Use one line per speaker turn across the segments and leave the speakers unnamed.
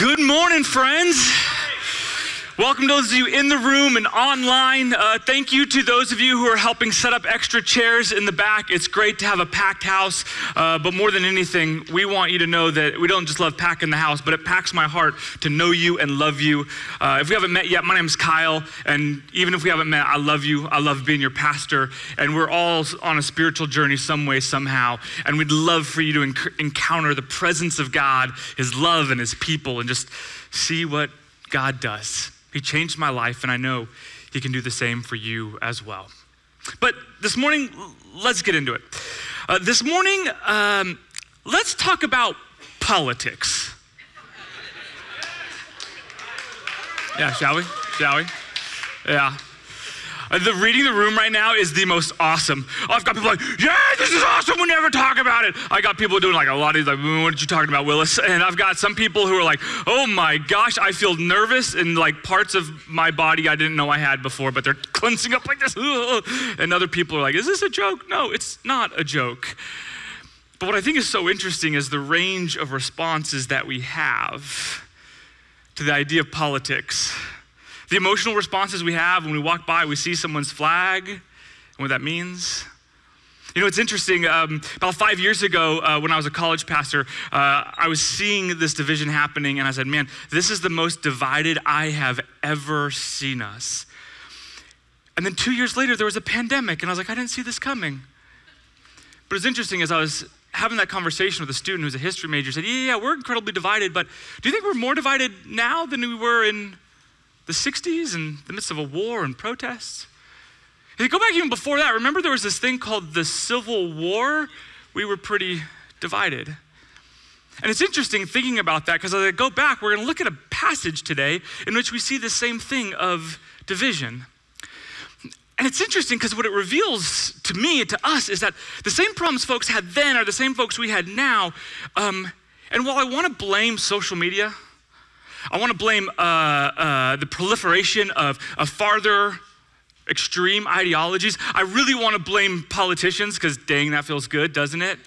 Good morning, friends. Welcome to those of you in the room and online. Uh, thank you to those of you who are helping set up extra chairs in the back. It's great to have a packed house, uh, but more than anything, we want you to know that we don't just love packing the house, but it packs my heart to know you and love you. Uh, if we haven't met yet, my name is Kyle, and even if we haven't met, I love you. I love being your pastor, and we're all on a spiritual journey some way, somehow, and we'd love for you to enc- encounter the presence of God, His love, and His people, and just see what God does. He changed my life, and I know He can do the same for you as well. But this morning, let's get into it. Uh, this morning, um, let's talk about politics. Yeah, shall we? Shall we? Yeah. Uh, the reading the room right now is the most awesome. I've got people like, yeah, this is awesome. We never talk about it. I got people doing like a lot of like, what are you talking about, Willis? And I've got some people who are like, oh my gosh, I feel nervous in like parts of my body I didn't know I had before, but they're cleansing up like this. And other people are like, is this a joke? No, it's not a joke. But what I think is so interesting is the range of responses that we have to the idea of politics. The emotional responses we have when we walk by, we see someone's flag and what that means. You know, it's interesting. Um, about five years ago, uh, when I was a college pastor, uh, I was seeing this division happening, and I said, Man, this is the most divided I have ever seen us. And then two years later, there was a pandemic, and I was like, I didn't see this coming. But it's interesting as I was having that conversation with a student who's a history major, said, Yeah, yeah, we're incredibly divided, but do you think we're more divided now than we were in the 60s in the midst of a war and protests. If you go back even before that, remember there was this thing called the Civil War? We were pretty divided. And it's interesting thinking about that because as I go back, we're going to look at a passage today in which we see the same thing of division. And it's interesting because what it reveals to me to us is that the same problems folks had then are the same folks we had now. Um, and while I want to blame social media, I want to blame uh, uh, the proliferation of, of farther extreme ideologies. I really want to blame politicians because dang, that feels good, doesn't it?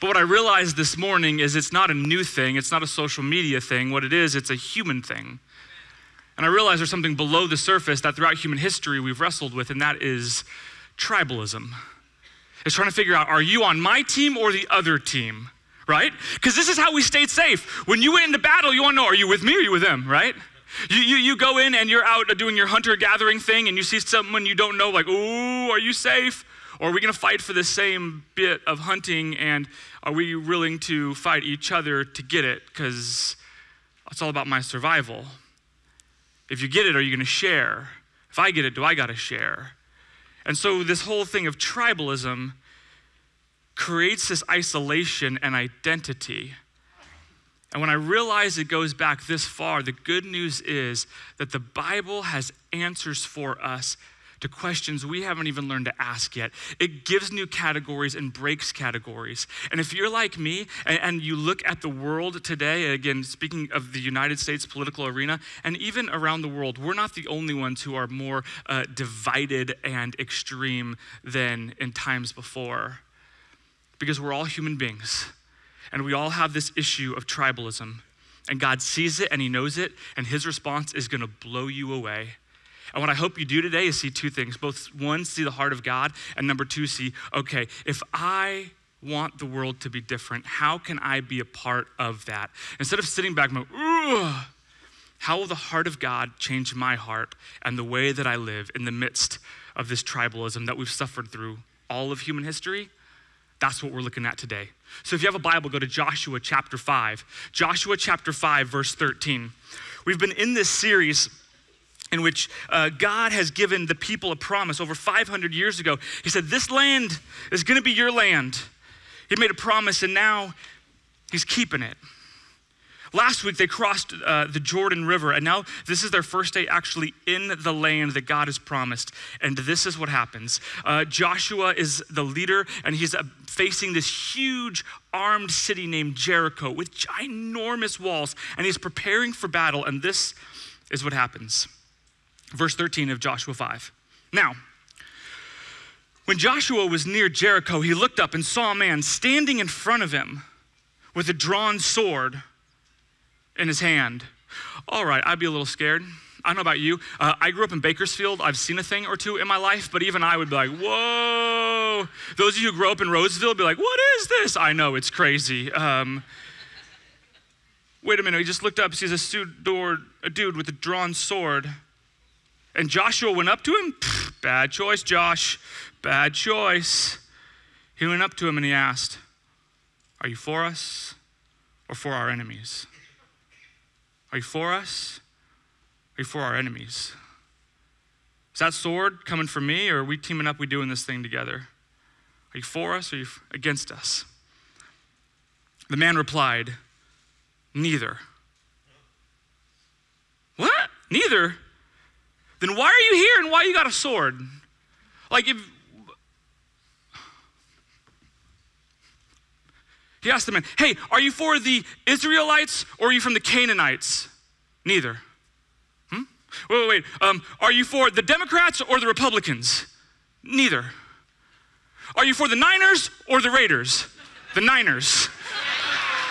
But what I realized this morning is it's not a new thing, it's not a social media thing. What it is, it's a human thing. And I realize there's something below the surface that throughout human history we've wrestled with, and that is tribalism. It's trying to figure out are you on my team or the other team? Right? Because this is how we stayed safe. When you went into battle, you want to know, are you with me or are you with them, right? You, you, you go in and you're out doing your hunter gathering thing and you see someone you don't know, like, ooh, are you safe? Or are we going to fight for the same bit of hunting and are we willing to fight each other to get it? Because it's all about my survival. If you get it, are you going to share? If I get it, do I got to share? And so this whole thing of tribalism creates this isolation and identity. And when I realize it goes back this far, the good news is that the Bible has answers for us to questions we haven't even learned to ask yet. It gives new categories and breaks categories. And if you're like me and, and, you look at the world today, again, speaking of the United States political arena, and even around the world, we're not the only ones who are more uh, divided and extreme than in times before because we're all human beings and we all have this issue of tribalism. And God sees it and He knows it, and His response is gonna blow you away. And what I hope you do today is see two things both one, see the heart of God, and number two, see, okay, if I want the world to be different, how can I be a part of that? Instead of sitting back and going, how will the heart of God change my heart and the way that I live in the midst of this tribalism that we've suffered through all of human history? That's what we're looking at today. So if you have a Bible, go to Joshua chapter 5. Joshua chapter 5, verse 13. We've been in this series in which uh, God has given the people a promise over 500 years ago. He said, This land is going to be your land. He made a promise, and now He's keeping it. Last week, they crossed uh, the Jordan River, and now this is their first day actually in the land that God has promised. And this is what happens uh, Joshua is the leader, and he's uh, facing this huge armed city named Jericho with ginormous walls, and he's preparing for battle. And this is what happens. Verse 13 of Joshua 5. Now, when Joshua was near Jericho, he looked up and saw a man standing in front of him with a drawn sword in his hand. All right, I'd be a little scared. I don't know about you. Uh, I grew up in Bakersfield. I've seen a thing or two in my life, but even I would be like, whoa. Those of you who grew up in Roseville be like, what is this? I know, it's crazy. Um, wait a minute, he just looked up, sees a, a dude with a drawn sword. And Joshua went up to him. Pfft, bad choice, Josh. Bad choice. He went up to him and he asked, Are you for us or for our enemies? Are you for us are you for our enemies? Is that sword coming from me, or are we teaming up, we doing this thing together? Are you for us or are you against us? The man replied, Neither. What? Neither? Then why are you here and why you got a sword? Like if He asked the man, Hey, are you for the Israelites or are you from the Canaanites? Neither. Wait, wait, wait. Um, are you for the Democrats or the Republicans? Neither. Are you for the Niners or the Raiders? The Niners.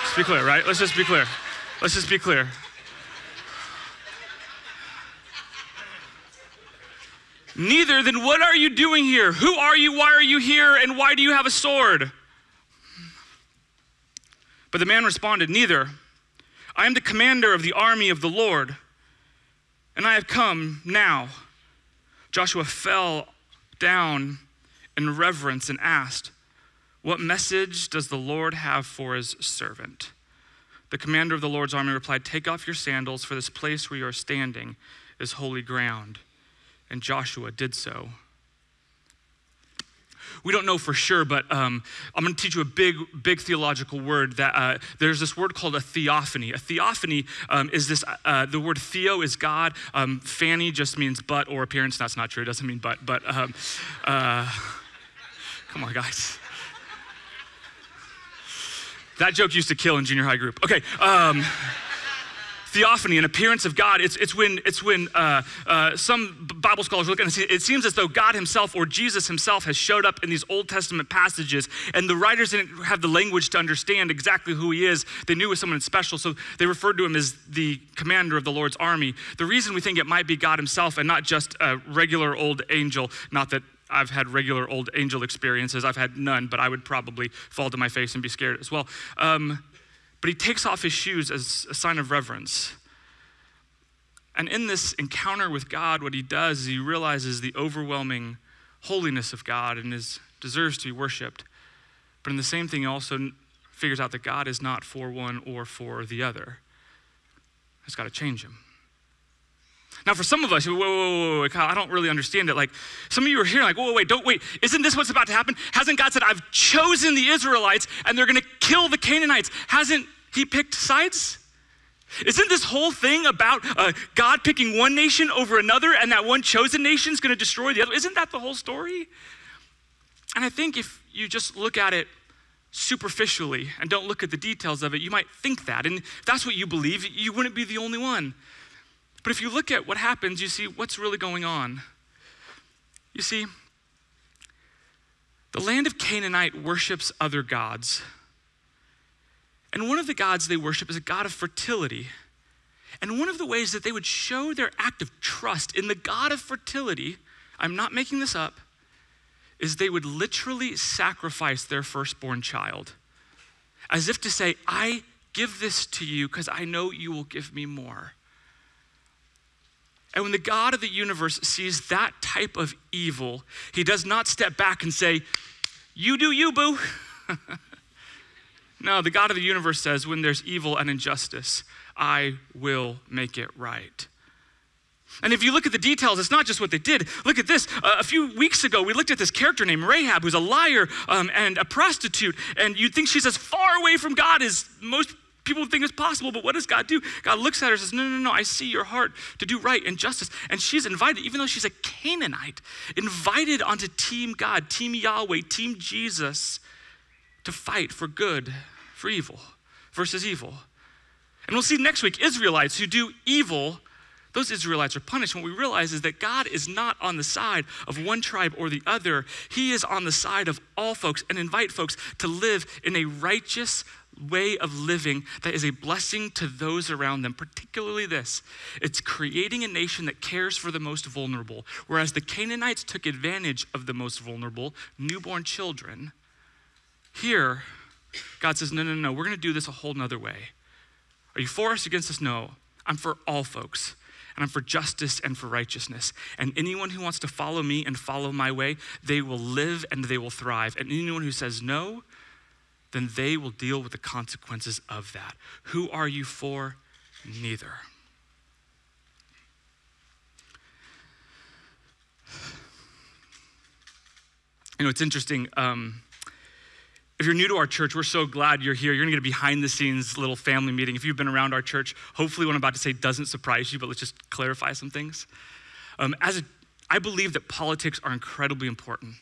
Let's be clear, right? Let's just be clear. Let's just be clear. Neither, then what are you doing here? Who are you? Why are you here? And why do you have a sword? But the man responded, Neither. I am the commander of the army of the Lord and I have come now. Joshua fell down in reverence and asked, What message does the Lord have for his servant? The commander of the Lord's army replied, Take off your sandals, for this place where you are standing is holy ground. And Joshua did so we don't know for sure, but um, I'm going to teach you a big, big theological word that uh, there's this word called a theophany. A theophany um, is this, uh, the word theo is God. Um, Fanny just means butt or appearance. That's not true. It doesn't mean butt, but um, uh, come on, guys. That joke used to kill in junior high group. Okay. Theophany, an appearance of God, it's, it's when, it's when uh, uh, some Bible scholars look at it, it seems as though God himself or Jesus himself has showed up in these Old Testament passages, and the writers didn't have the language to understand exactly who he is. They knew he was someone special, so they referred to him as the commander of the Lord's army. The reason we think it might be God himself and not just a regular old angel, not that I've had regular old angel experiences. I've had none, but I would probably fall to my face and be scared as well. Um, but he takes off his shoes as a sign of reverence. And in this encounter with God, what he does is he realizes the overwhelming holiness of God and is, deserves to be worshiped. But in the same thing, he also figures out that God is not for one or for the other. It's got to change him. Now, for some of us, whoa, whoa, whoa, Kyle, I don't really understand it. Like, some of you are here, like, whoa, wait, don't wait. Isn't this what's about to happen? Hasn't God said, I've chosen the Israelites and they're going to kill the Canaanites? Hasn't He picked sides? Isn't this whole thing about uh, God picking one nation over another and that one chosen nation is going to destroy the other? Isn't that the whole story? And I think if you just look at it superficially and don't look at the details of it, you might think that. And if that's what you believe, you wouldn't be the only one. But if you look at what happens, you see what's really going on. You see, the land of Canaanite worships other gods. And one of the gods they worship is a god of fertility. And one of the ways that they would show their act of trust in the god of fertility, I'm not making this up, is they would literally sacrifice their firstborn child. As if to say, I give this to you because I know you will give me more. And when the God of the universe sees that type of evil, he does not step back and say, You do you, boo. no, the God of the universe says, When there's evil and injustice, I will make it right. And if you look at the details, it's not just what they did. Look at this. Uh, a few weeks ago, we looked at this character named Rahab, who's a liar um, and a prostitute. And you'd think she's as far away from God as most people think it's possible, but what does God do? God looks at her and says, No, no, no, I see your heart to do right and justice. And she's invited, even though she's a Canaanite, invited onto Team God, Team Yahweh, Team Jesus to fight for good, for evil versus evil. And we'll see next week Israelites who do evil those Israelites are punished. What we realize is that God is not on the side of one tribe or the other. He is on the side of all folks and invite folks to live in a righteous way of living that is a blessing to those around them, particularly this it's creating a nation that cares for the most vulnerable. Whereas the Canaanites took advantage of the most vulnerable, newborn children, here, God says, no, no, no, we're going to do this a whole nother way. Are you for us against us? No. I'm for all folks. And I'm for justice and for righteousness. And anyone who wants to follow me and follow my way, they will live and they will thrive. And anyone who says no, then they will deal with the consequences of that. Who are you for? Neither. You know, it's interesting. Um, if you're new to our church, we're so glad you're here. You're gonna get a behind the scenes little family meeting. If you've been around our church, hopefully what I'm about to say doesn't surprise you, but let's just clarify some things. Um, as a, I believe that politics are incredibly important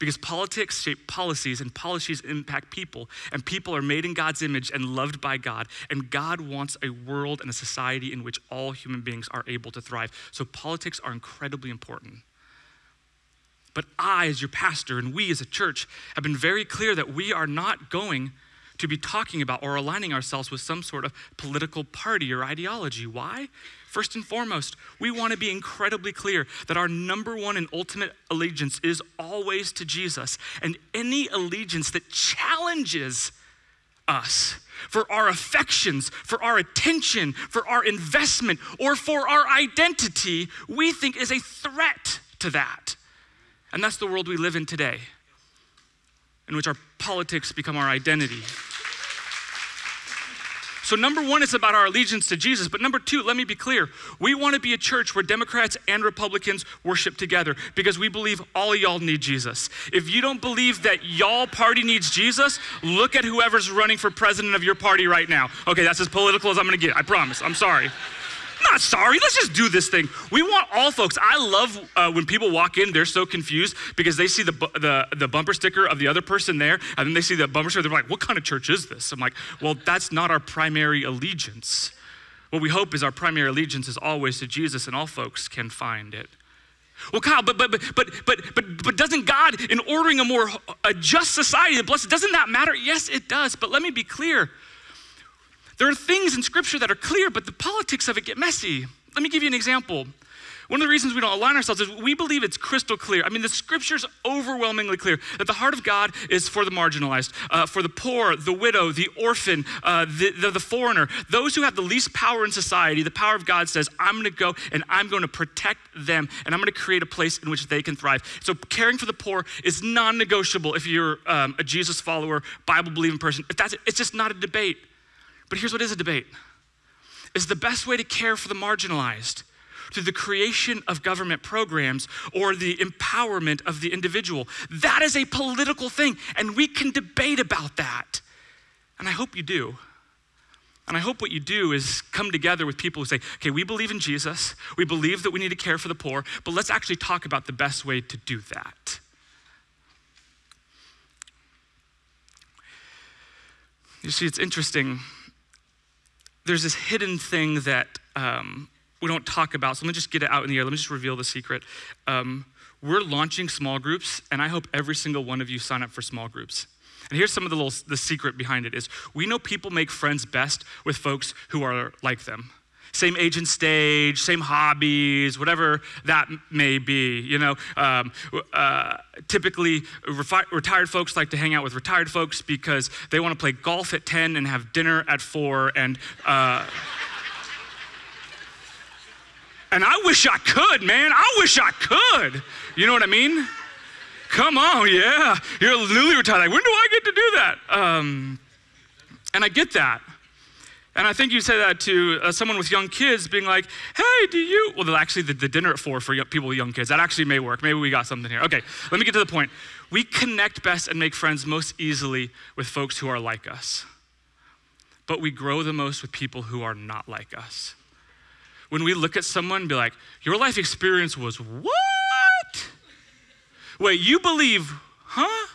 because politics shape policies and policies impact people and people are made in god's image and loved by god and god wants a world and a society in which all human beings are able to thrive so politics are incredibly important but I, as your pastor, and we as a church have been very clear that we are not going to be talking about or aligning ourselves with some sort of political party or ideology. Why? First and foremost, we want to be incredibly clear that our number one and ultimate allegiance is always to Jesus. And any allegiance that challenges us for our affections, for our attention, for our investment, or for our identity, we think is a threat to that. And that's the world we live in today, in which our politics become our identity. So, number one is about our allegiance to Jesus. But number two, let me be clear. We want to be a church where Democrats and Republicans worship together because we believe all y'all need Jesus. If you don't believe that y'all party needs Jesus, look at whoever's running for president of your party right now. Okay, that's as political as I'm going to get. I promise. I'm sorry not sorry. Let's just do this thing. We want all folks. I love uh, when people walk in, they're so confused because they see the, the, the bumper sticker of the other person there, and then they see the bumper sticker. They're like, what kind of church is this? I'm like, well, that's not our primary allegiance. What we hope is our primary allegiance is always to Jesus, and all folks can find it. Well, Kyle, but but but but but but doesn't God, in ordering a more a just society that blesses, doesn't that matter? Yes, it does. But let me be clear. There are things in Scripture that are clear, but the politics of it get messy. Let me give you an example. One of the reasons we don't align ourselves is we believe it's crystal clear. I mean, the scripture's overwhelmingly clear that the heart of God is for the marginalized, uh, for the poor, the widow, the orphan, uh, the, the, the foreigner, those who have the least power in society. The power of God says, I'm going to go and I'm going to protect them and I'm going to create a place in which they can thrive. So, caring for the poor is non negotiable if you're um, a Jesus follower, Bible believing person. If that's, it's just not a debate. But here's what is a debate is the best way to care for the marginalized through the creation of government programs or the empowerment of the individual. That is a political thing, and we can debate about that. And I hope you do. And I hope what you do is come together with people who say, okay, we believe in Jesus, we believe that we need to care for the poor, but let's actually talk about the best way to do that. You see, it's interesting there's this hidden thing that um, we don't talk about. So let me just get it out in the air. Let me just reveal the secret. Um, we're launching small groups, and I hope every single one of you sign up for small groups. And here's some of the little the secret behind it is we know people make friends best with folks who are like them same age and stage, same hobbies, whatever that may be. You know, um, uh, typically refi- retired folks like to hang out with retired folks because they want to play golf at 10 and have dinner at 4 and. Uh, and I wish I could, man. I wish I could. You know what I mean? Come on, yeah. You're newly retired. Like, when do I get to do that? Um, and I get that. And I think you say that to uh, someone with young kids, being like, hey, do you? Well, actually, the, the dinner at four for people with young kids, that actually may work. Maybe we got something here. Okay, let me get to the point. We connect best and make friends most easily with folks who are like us, but we grow the most with people who are not like us. When we look at someone and be like, your life experience was what? Wait, you believe, huh?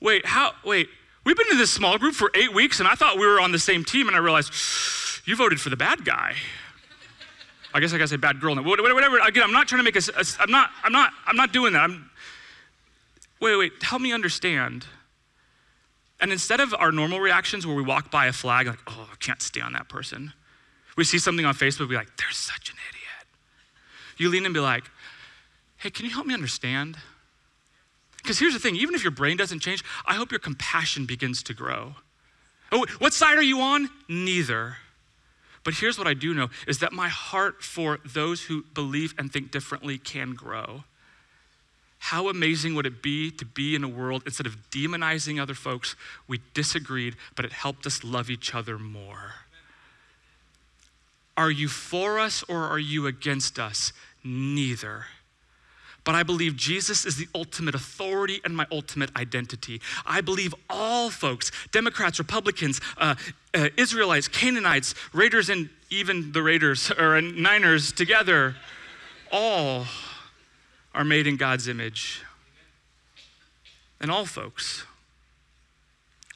Wait, how, wait, We've been in this small group for eight weeks, and I thought we were on the same team, and I realized you voted for the bad guy. I guess I gotta say bad girl. Whatever. whatever. Again, I'm not trying to make a. a I'm not. I'm not. I'm not doing that. I'm. Wait, wait. Help me understand. And instead of our normal reactions where we walk by a flag like, oh, I can't stand that person. We see something on Facebook, be like, they're such an idiot. You lean and be like, hey, can you help me understand? Because here's the thing even if your brain doesn't change, I hope your compassion begins to grow. Oh, what side are you on? Neither. But here's what I do know is that my heart for those who believe and think differently can grow. How amazing would it be to be in a world, instead of demonizing other folks, we disagreed, but it helped us love each other more? Are you for us or are you against us? Neither but I believe Jesus is the ultimate authority and my ultimate identity. I believe all folks, Democrats, Republicans, uh, uh, Israelites, Canaanites, Raiders, and even the Raiders or Niners together, all are made in God's image. And all folks.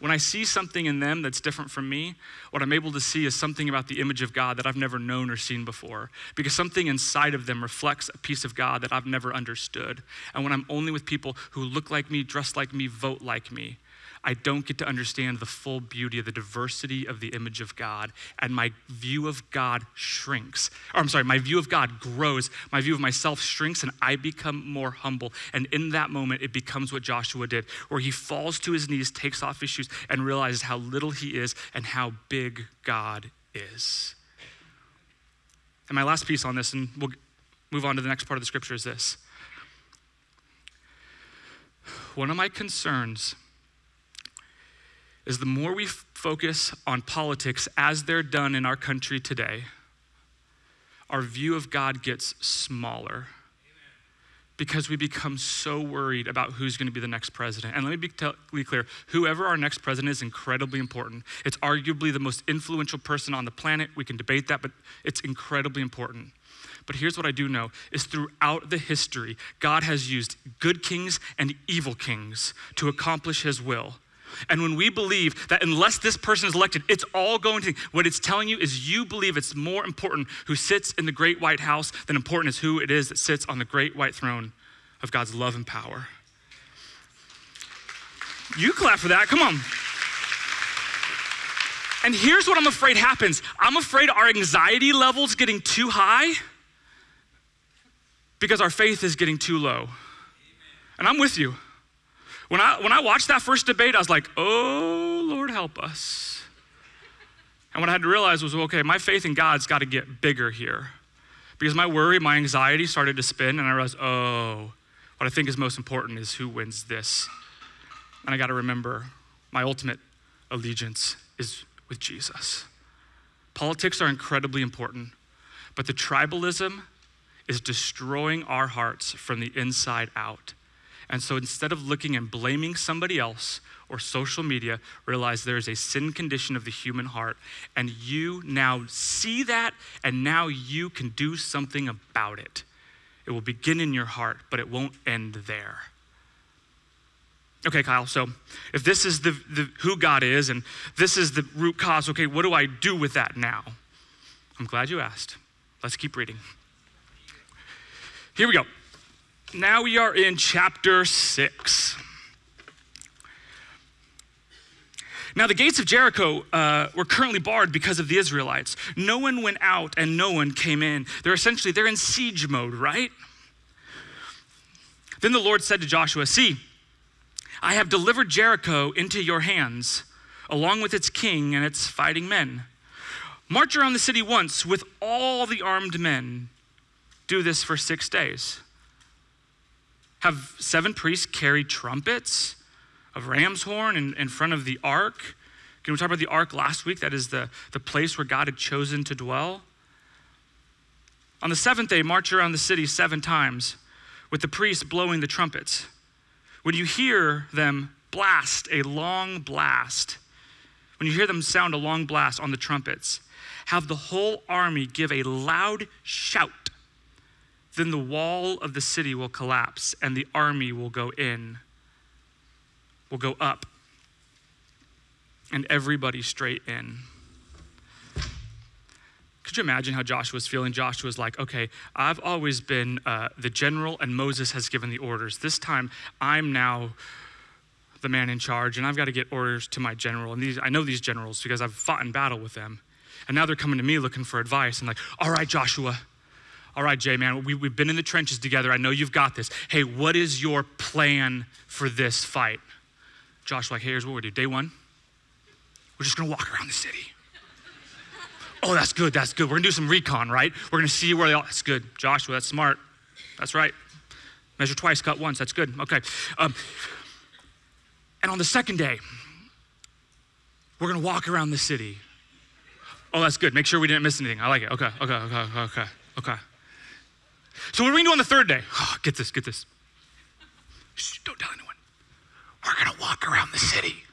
When I see something in them that's different from me, what I'm able to see is something about the image of God that I've never known or seen before. Because something inside of them reflects a piece of God that I've never understood. And when I'm only with people who look like me, dress like me, vote like me, I don't get to understand the full beauty of the diversity of the image of God. And my view of God shrinks. Or I'm sorry, my view of God grows. My view of myself shrinks, and I become more humble. And in that moment, it becomes what Joshua did, where he falls to his knees, takes off his shoes, and realizes how little he is and how big God is. And my last piece on this, and we'll move on to the next part of the scripture, is this. One of my concerns is the more we focus on politics as they're done in our country today, our view of God gets smaller because we become so worried about who's going to be the next president. And let me be totally clear whoever our next president is incredibly important. It's arguably the most influential person on the planet. We can debate that, but it's incredibly important. But here's what I do know is throughout the history, God has used good kings and evil kings to accomplish his will. And when we believe that unless this person is elected, it's all going to, what it's telling you is you believe it's more important who sits in the great white house than important is who it is that sits on the great white throne of God's love and power. You clap for that, come on. And here's what I'm afraid happens I'm afraid our anxiety levels getting too high because our faith is getting too low. And I'm with you. When I, when I watched that first debate, I was like, oh, Lord, help us. And what I had to realize was, okay, my faith in God's got to get bigger here. Because my worry, my anxiety started to spin, and I realized, oh, what I think is most important is who wins this. And I got to remember my ultimate allegiance is with Jesus. Politics are incredibly important, but the tribalism is destroying our hearts from the inside out. And so instead of looking and blaming somebody else or social media, realize there is a sin condition of the human heart. And you now see that, and now you can do something about it. It will begin in your heart, but it won't end there. Okay, Kyle, so if this is the, the, who God is and this is the root cause, okay, what do I do with that now? I'm glad you asked. Let's keep reading. Here we go. Now we are in chapter 6. Now, the gates of Jericho uh, were currently barred because of the Israelites. No one went out and no one came in. They're essentially, they're in siege mode, right? Then the Lord said to Joshua, See, I have delivered Jericho into your hands, along with its king and its fighting men. March around the city once with all the armed men. Do this for six days. Have seven priests carry trumpets of ram's horn in, in front of the ark? Can we talk about the ark last week? That is the, the place where God had chosen to dwell. On the seventh day, march around the city seven times with the priests blowing the trumpets. When you hear them blast a long blast, when you hear them sound a long blast on the trumpets, have the whole army give a loud shout then the wall of the city will collapse and the army will go in, will go up, and everybody straight in. Could you imagine how Joshua was feeling? Joshua was like, okay, I've always been uh, the general, and Moses has given the orders. This time, I'm now the man in charge, and I've got to get orders to my general. And these, I know these generals because I've fought in battle with them. And now they're coming to me looking for advice and like, all right, Joshua, all right, Jay, man, we, we've been in the trenches together. I know you've got this. Hey, what is your plan for this fight? Joshua, like, hey, here's what we do. Day one, we're just gonna walk around the city. oh, that's good, that's good. We're gonna do some recon, right? We're gonna see where they that's good. Joshua, that's smart. That's right. Measure twice, cut once, that's good. Okay. Um, and on the second day, we're gonna walk around the city. Oh, that's good. Make sure we didn't miss anything. I like it. Okay, okay, okay, okay, okay. So what are we gonna do on the third day? Oh, get this, get this. Shh, don't tell anyone. We're gonna walk around the city.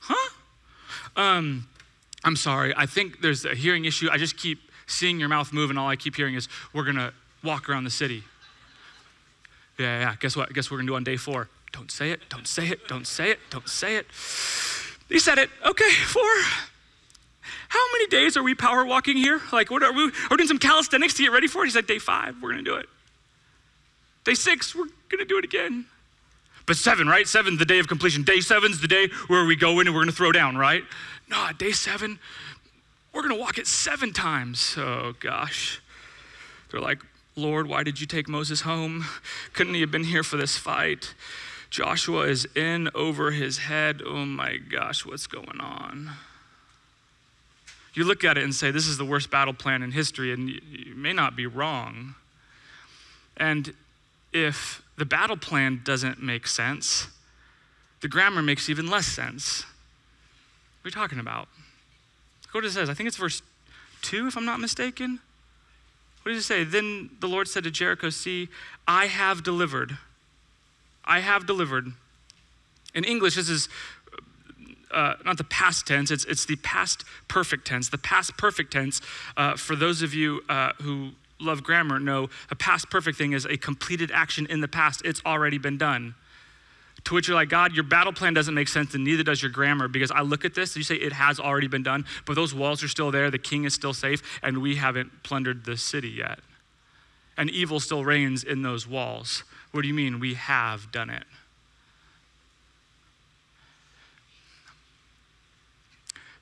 Huh? Um, I'm sorry. I think there's a hearing issue. I just keep seeing your mouth move, and all I keep hearing is, we're gonna walk around the city. Yeah, yeah. Guess what? Guess what we're gonna do on day four? Don't say it, don't say it, don't say it, don't say it. He said it. Okay, four. How many days are we power walking here? Like, what are we? We're doing some calisthenics to get ready for it. He said, day five, we're gonna do it. Day six, we're gonna do it again. But seven, right? Seven, the day of completion. Day seven's the day where we go in and we're gonna throw down, right? No, day seven, we're gonna walk it seven times. Oh gosh. They're like, Lord, why did you take Moses home? Couldn't he have been here for this fight? Joshua is in over his head. Oh my gosh, what's going on? You look at it and say, This is the worst battle plan in history, and you may not be wrong. And if the battle plan doesn't make sense, the grammar makes even less sense. What are you talking about? Look what it says. I think it's verse 2, if I'm not mistaken. What does it say? Then the Lord said to Jericho, See, I have delivered. I have delivered. In English, this is uh, not the past tense, it's, it's the past perfect tense. The past perfect tense, uh, for those of you uh, who love grammar, know a past perfect thing is a completed action in the past. It's already been done. To which you're like, God, your battle plan doesn't make sense, and neither does your grammar, because I look at this, and you say it has already been done, but those walls are still there, the king is still safe, and we haven't plundered the city yet. And evil still reigns in those walls. What do you mean? We have done it.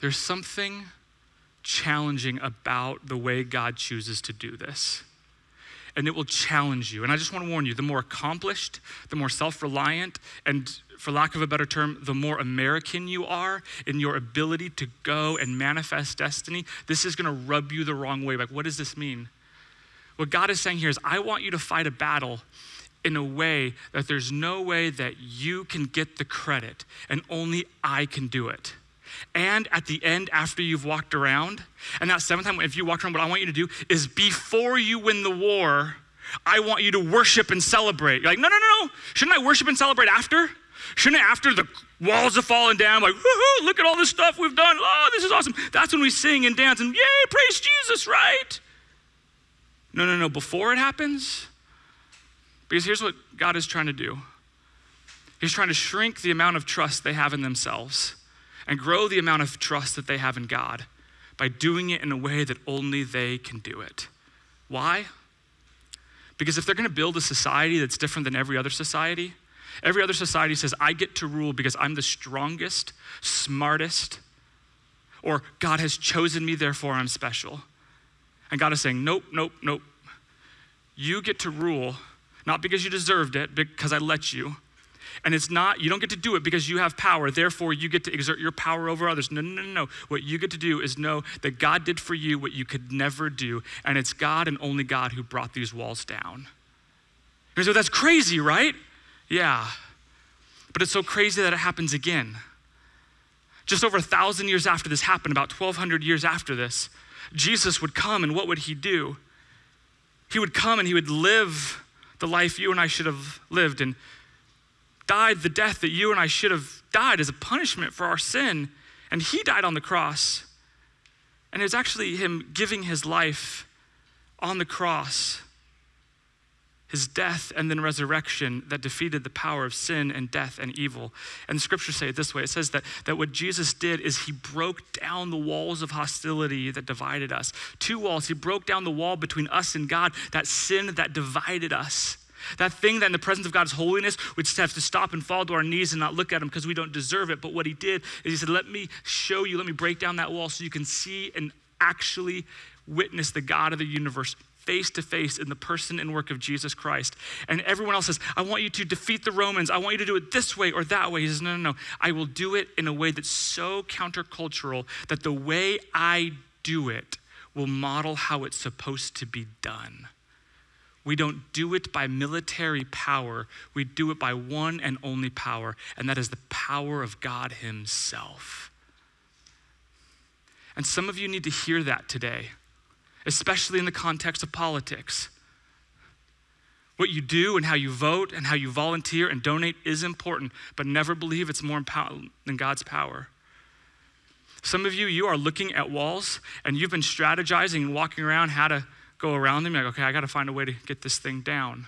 There's something challenging about the way God chooses to do this. And it will challenge you. And I just want to warn you the more accomplished, the more self reliant, and for lack of a better term, the more American you are in your ability to go and manifest destiny, this is going to rub you the wrong way. Like, what does this mean? What God is saying here is, I want you to fight a battle in a way that there's no way that you can get the credit, and only I can do it. And at the end, after you've walked around, and that seventh time, if you walk around, what I want you to do is before you win the war, I want you to worship and celebrate. You're like, no, no, no, no. Shouldn't I worship and celebrate after? Shouldn't after the walls have fallen down, like, woohoo, look at all this stuff we've done. Oh, this is awesome. That's when we sing and dance and, yay, praise Jesus, right? No, no, no. Before it happens, because here's what God is trying to do He's trying to shrink the amount of trust they have in themselves and grow the amount of trust that they have in God by doing it in a way that only they can do it. Why? Because if they're going to build a society that's different than every other society, every other society says, I get to rule because I'm the strongest, smartest, or God has chosen me, therefore I'm special. And God is saying, Nope, nope, nope. You get to rule not because you deserved it, because I let you. And it's not, you don't get to do it because you have power, therefore you get to exert your power over others. No, no, no, no. What you get to do is know that God did for you what you could never do, and it's God and only God who brought these walls down. You say, that's crazy, right? Yeah. But it's so crazy that it happens again. Just over a thousand years after this happened, about 1,200 years after this, Jesus would come, and what would he do? He would come and he would live the life you and I should have lived and died the death that you and I should have died as a punishment for our sin. And he died on the cross. And it was actually him giving his life on the cross, his death and then resurrection that defeated the power of sin and death and evil. And the scriptures say it this way it says that, that what Jesus did is he broke down the walls of hostility that divided us. Two walls. He broke down the wall between us and God, that sin that divided us. That thing that in the presence of God's holiness, we just have to stop and fall to our knees and not look at him because we don't deserve it. But what he did is he said, Let me show you, let me break down that wall so you can see and actually witness the God of the universe face to face in the person and work of Jesus Christ. And everyone else says, I want you to defeat the Romans. I want you to do it this way or that way. He says, No, no, no. I will do it in a way that's so countercultural that the way I do it will model how it's supposed to be done. We don't do it by military power. We do it by one and only power, and that is the power of God Himself. And some of you need to hear that today especially in the context of politics. What you do and how you vote and how you volunteer and donate is important, but never believe it's more important than God's power. Some of you, you are looking at walls and you've been strategizing and walking around how to go around them. You're like, okay, I got to find a way to get this thing down.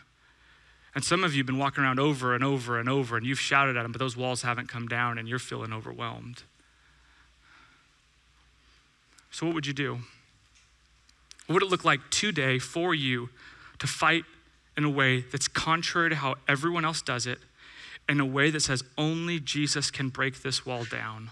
And some of you have been walking around over and over and over and you've shouted at them, but those walls haven't come down and you're feeling overwhelmed. So, what would you do? What would it look like today for you to fight in a way that's contrary to how everyone else does it, in a way that says only Jesus can break this wall down?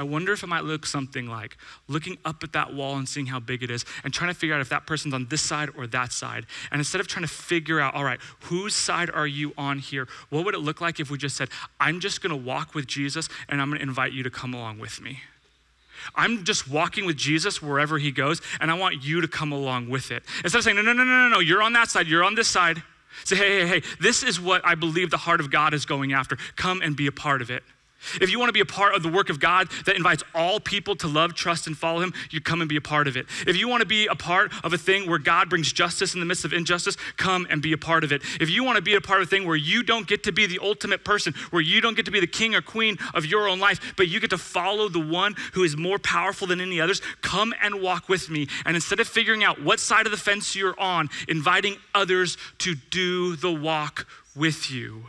I wonder if it might look something like looking up at that wall and seeing how big it is and trying to figure out if that person's on this side or that side. And instead of trying to figure out, all right, whose side are you on here? What would it look like if we just said, I'm just gonna walk with Jesus and I'm gonna invite you to come along with me? I'm just walking with Jesus wherever he goes, and I want you to come along with it. Instead of saying, no, no, no, no, no, no, you're on that side, you're on this side. Say, hey, hey, hey, this is what I believe the heart of God is going after. Come and be a part of it. If you want to be a part of the work of God that invites all people to love, trust, and follow Him, you come and be a part of it. If you want to be a part of a thing where God brings justice in the midst of injustice, come and be a part of it. If you want to be a part of a thing where you don't get to be the ultimate person, where you don't get to be the king or queen of your own life, but you get to follow the one who is more powerful than any others, come and walk with me. And instead of figuring out what side of the fence you're on, inviting others to do the walk with you.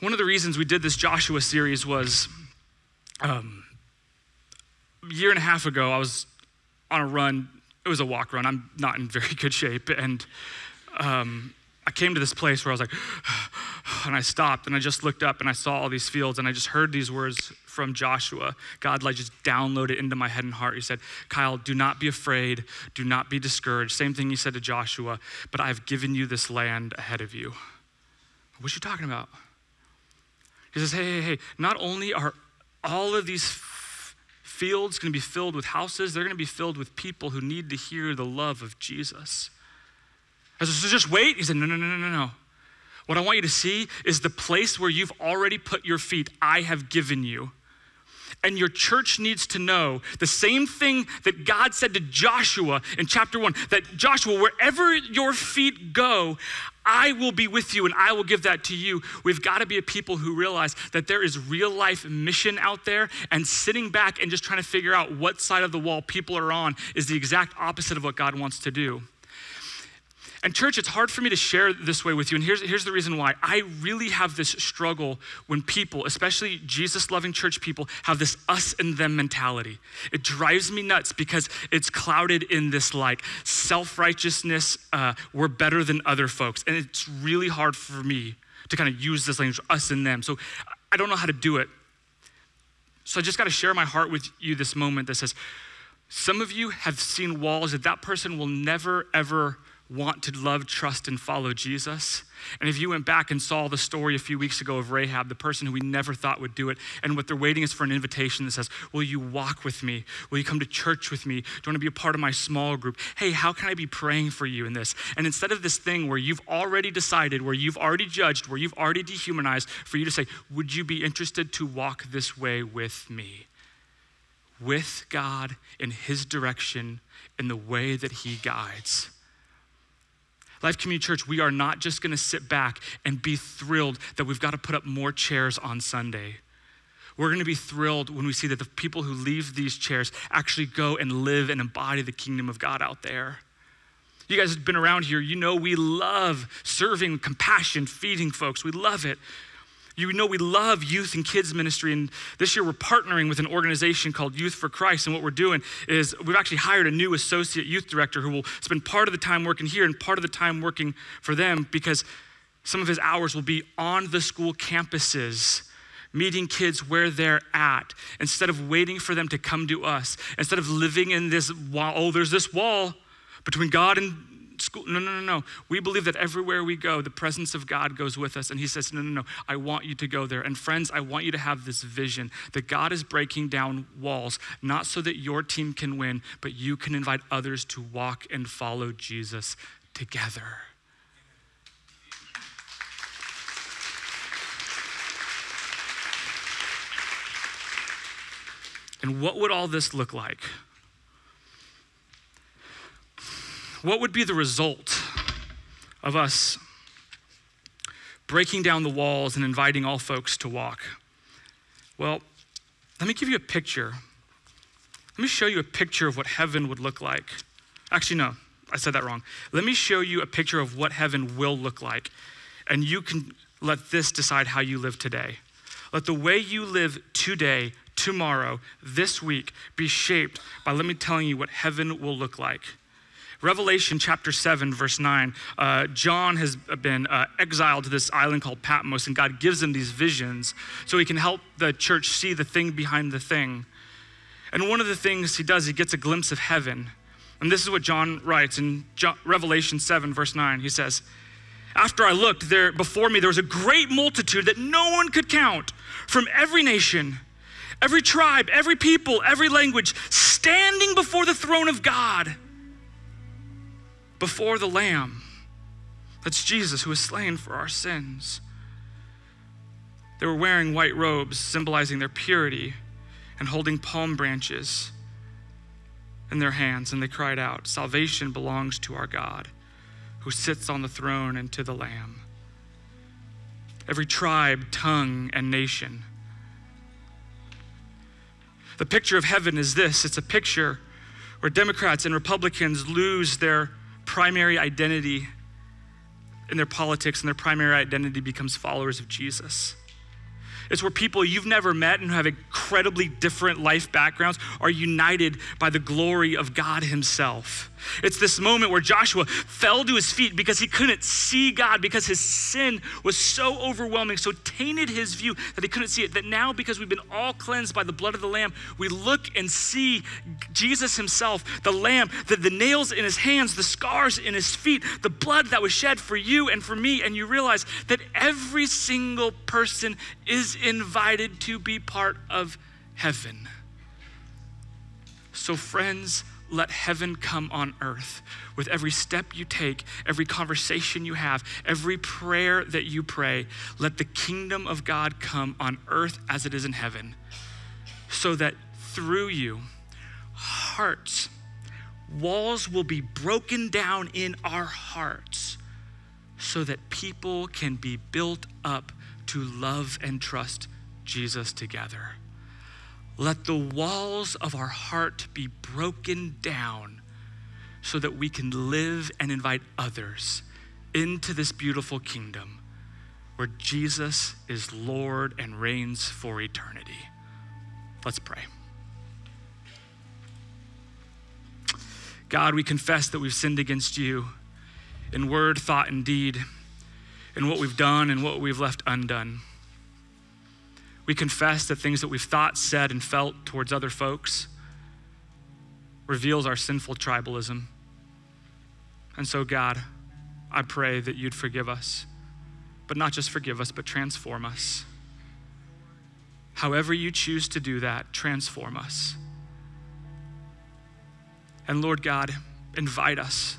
One of the reasons we did this Joshua series was um, a year and a half ago, I was on a run. It was a walk run. I'm not in very good shape. And um, I came to this place where I was like, and I stopped and I just looked up and I saw all these fields and I just heard these words from Joshua. God like just downloaded into my head and heart. He said, Kyle, do not be afraid. Do not be discouraged. Same thing he said to Joshua, but I've given you this land ahead of you. What are you talking about? He says, hey, hey, hey, not only are all of these f- fields going to be filled with houses, they're going to be filled with people who need to hear the love of Jesus. I said, so just wait. He said, no, no, no, no, no, no. What I want you to see is the place where you've already put your feet, I have given you. And your church needs to know the same thing that God said to Joshua in chapter one that Joshua, wherever your feet go, I will be with you and I will give that to you. We've got to be a people who realize that there is real life mission out there, and sitting back and just trying to figure out what side of the wall people are on is the exact opposite of what God wants to do. And, church, it's hard for me to share this way with you. And here's, here's the reason why. I really have this struggle when people, especially Jesus loving church people, have this us and them mentality. It drives me nuts because it's clouded in this like self righteousness, uh, we're better than other folks. And it's really hard for me to kind of use this language, us and them. So I don't know how to do it. So I just got to share my heart with you this moment that says, some of you have seen walls that that person will never, ever want to love, trust, and follow Jesus. And if you went back and saw the story a few weeks ago of Rahab, the person who we never thought would do it, and what they're waiting is for an invitation that says, Will you walk with me? Will you come to church with me? Do you want to be a part of my small group? Hey, how can I be praying for you in this? And instead of this thing where you've already decided, where you've already judged, where you've already dehumanized, for you to say, Would you be interested to walk this way with me? With God in His direction, in the way that He guides. Life Community Church, we are not just gonna sit back and be thrilled that we've got to put up more chairs on Sunday. We're going to be thrilled when we see that the people who leave these chairs actually go and live and embody the kingdom of God out there. You guys have been around here. You know we love serving, compassion, feeding folks. We love it. You know we love youth and kids ministry. And this year we're partnering with an organization called Youth for Christ. And what we're doing is we've actually hired a new associate youth director who will spend part of the time working here and part of the time working for them because some of his hours will be on the school campuses meeting kids where they're at instead of waiting for them to come to us, instead of living in this wall. Oh, there's this wall between God and school. No, no, no, no. We believe that everywhere we go, the presence of God goes with us. And He says, No, no, no. I want you to go there. And friends, I want you to have this vision that God is breaking down walls, not so that your team can win, but you can invite others to walk and follow Jesus together. And what would all this look like? What would be the result of us breaking down the walls and inviting all folks to walk? Well, let me give you a picture. Let me show you a picture of what heaven would look like. Actually, no, I said that wrong. Let me show you a picture of what heaven will look like. And you can let this decide how you live today. Let the way you live today, tomorrow, this week be shaped by, let me telling you, what heaven will look like. Revelation chapter 7, verse 9, uh, John has been uh, exiled to this island called Patmos, and God gives him these visions so he can help the church see the thing behind the thing. And one of the things he does, he gets a glimpse of heaven. And this is what John writes in John, Revelation 7, verse 9. He says, After I looked, there before me there was a great multitude that no one could count from every nation, every tribe, every people, every language, standing before the throne of God before the Lamb. That's Jesus who was slain for our sins. They were wearing white robes, symbolizing their purity, and holding palm branches in their hands, and they cried out, Salvation belongs to our God, who sits on the throne and to the Lamb. Every tribe, tongue, and nation. The picture of heaven is this it's a picture where Democrats and Republicans lose their primary identity in their politics and their primary identity becomes followers of Jesus. It's where people you've never met and who have incredibly different life backgrounds are united by the glory of God Himself. It's this moment where Joshua fell to his feet because he couldn't see God, because his sin was so overwhelming, so tainted his view that he couldn't see it. That now, because we've been all cleansed by the blood of the Lamb, we look and see Jesus Himself, the Lamb, the, the nails in His hands, the scars in His feet, the blood that was shed for you and for me. And you realize that every single person is invited to be part of heaven. So, friends, let heaven come on earth. With every step you take, every conversation you have, every prayer that you pray, let the kingdom of God come on earth as it is in heaven, so that through you, hearts, walls will be broken down in our hearts, so that people can be built up to love and trust Jesus together. Let the walls of our heart be broken down so that we can live and invite others into this beautiful kingdom where Jesus is Lord and reigns for eternity. Let's pray. God, we confess that we've sinned against you in word, thought, and deed, in what we've done and what we've left undone. We confess the things that we've thought, said, and felt towards other folks reveals our sinful tribalism. And so, God, I pray that you'd forgive us, but not just forgive us, but transform us. However, you choose to do that, transform us. And Lord God, invite us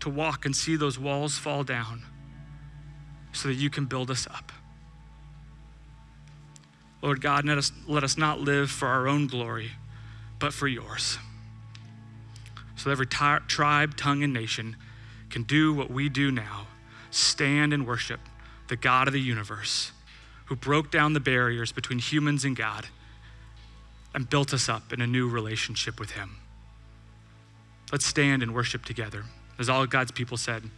to walk and see those walls fall down so that you can build us up. Lord God, let us, let us not live for our own glory, but for yours. So every t- tribe, tongue, and nation can do what we do now stand and worship the God of the universe who broke down the barriers between humans and God and built us up in a new relationship with Him. Let's stand and worship together, as all God's people said.